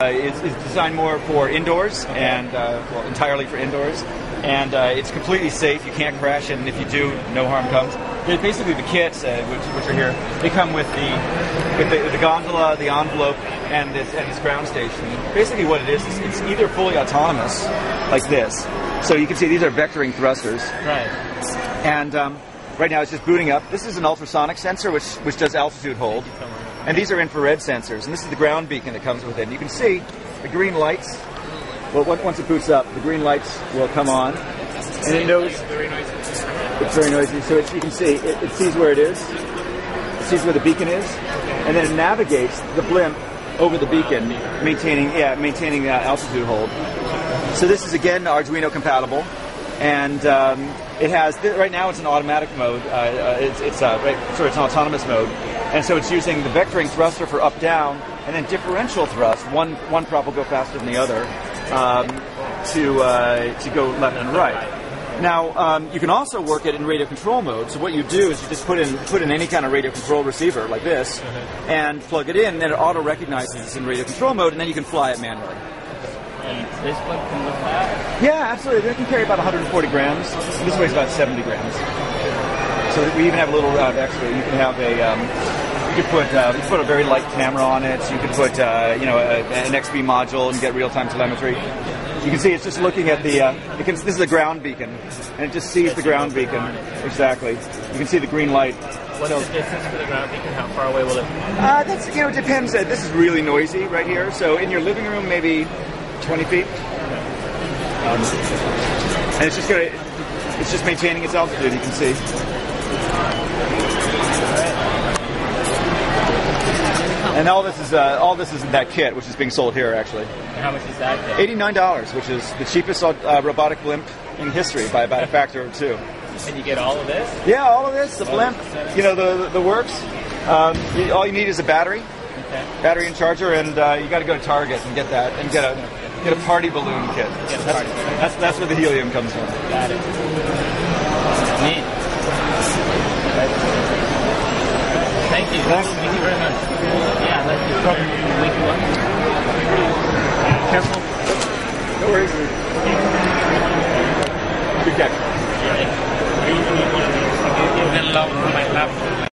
Uh, is, is designed more for indoors and uh, well, entirely for indoors, and uh, it's completely safe. You can't crash it, and if you do, no harm comes. Basically, the kits, uh, which, which are here, they come with the with the, the gondola, the envelope, and this and this ground station. Basically, what it is is it's either fully autonomous, like this. So you can see these are vectoring thrusters, Right. and um, right now it's just booting up. This is an ultrasonic sensor, which which does altitude hold. And these are infrared sensors, and this is the ground beacon that comes with it. And you can see the green lights. Well, once it boots up, the green lights will come on, and it knows it's very noisy. So you can see it, it sees where it is, it sees where the beacon is, and then it navigates the blimp over the beacon, maintaining yeah maintaining uh, altitude hold. So this is again Arduino compatible, and um, it has right now it's an automatic mode. Uh, uh, it's it's uh, right, sorry, it's an autonomous mode, and so it's using the vectoring thruster for up down, and then differential thrust. One one prop will go faster than the other um, to uh, to go left and right. Now um, you can also work it in radio control mode. So what you do is you just put in put in any kind of radio control receiver like this, and plug it in, and it auto recognizes it's in radio control mode, and then you can fly it manually. And this one can lift that. Yeah, absolutely. They can carry about 140 grams. This weighs about 70 grams. So we even have a little uh, extra. You can have a. Um, you could put uh, you could put a very light camera on it. You could put uh, you know a, an XBee module and get real time telemetry. You can see it's just looking at the. Uh, it can, this is a ground beacon, and it just sees the ground beacon exactly. You can see the green light. What's So- the distance for the ground beacon? How far away will it? uh, that's you know it depends. Uh, this is really noisy right here. So in your living room, maybe 20 feet. Um, and it's just gonna, it's just maintaining its altitude. You can see. And all this is uh, all this is in that kit, which is being sold here actually. And how much is that? kit? Eighty-nine dollars, which is the cheapest uh, robotic blimp in history by about a factor of two. And you get all of this? Yeah, all of this, the blimp, you know, the the, the works. Um, all you need is a battery, Okay. battery and charger, and uh, you got to go to Target and get that, and get a Get a party balloon kit. Yeah, that's, party. that's, that's where the helium comes from. Got it. Neat. Thank you. Thanks. Thank you very much. Yeah, thank you. Thank you. Careful. No worries. Good catch. Yeah. You love my love.